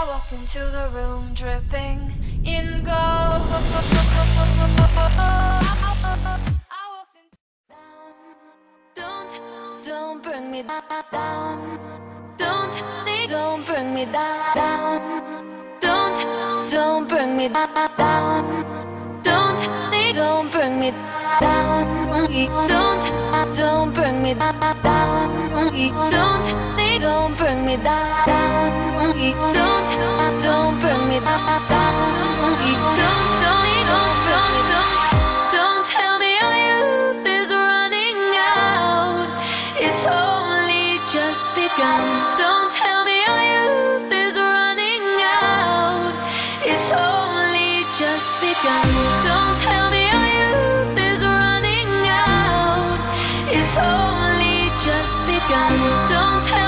I walked into the room dripping in gold. Don't, don't bring me down. Don't, don't bring me down. Don't, don't bring me down. Don't, don't bring me down. Don't, don't bring me down. Don't, don't bring me down. Don't, don't me down. Don't tell me our youth is running out. It's only just begun. Don't tell me our youth is running out. It's only just begun. Don't tell me our youth is running out. It's only just begun. Don't tell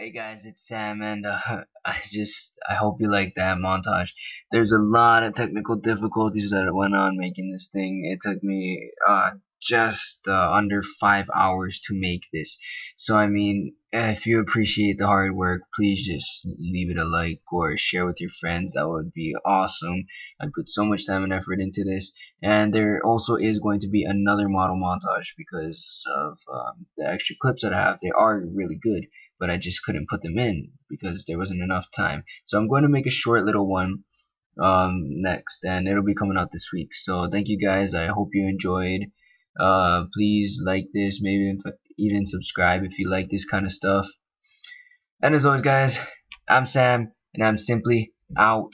Hey guys, it's Sam, and uh, I just I hope you like that montage. There's a lot of technical difficulties that went on making this thing. It took me uh, just uh, under five hours to make this. So I mean, if you appreciate the hard work, please just leave it a like or share with your friends. That would be awesome. I put so much time and effort into this, and there also is going to be another model montage because of um, the extra clips that I have. They are really good but I just couldn't put them in because there wasn't enough time. So I'm going to make a short little one um, next, and it'll be coming out this week. So thank you guys. I hope you enjoyed. Uh, please like this, maybe even subscribe if you like this kind of stuff. And as always, guys, I'm Sam, and I'm simply out.